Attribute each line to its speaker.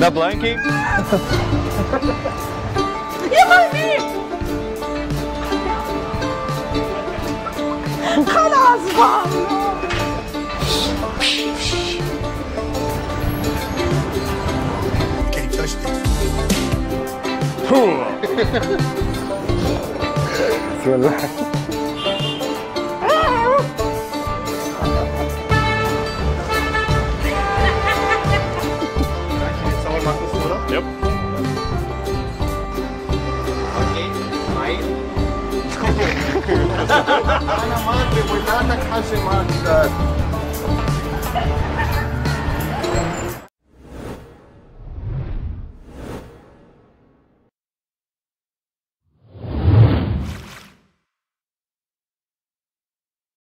Speaker 1: The blanket?
Speaker 2: يا مامي خلاص بقى
Speaker 3: Can't أنا ما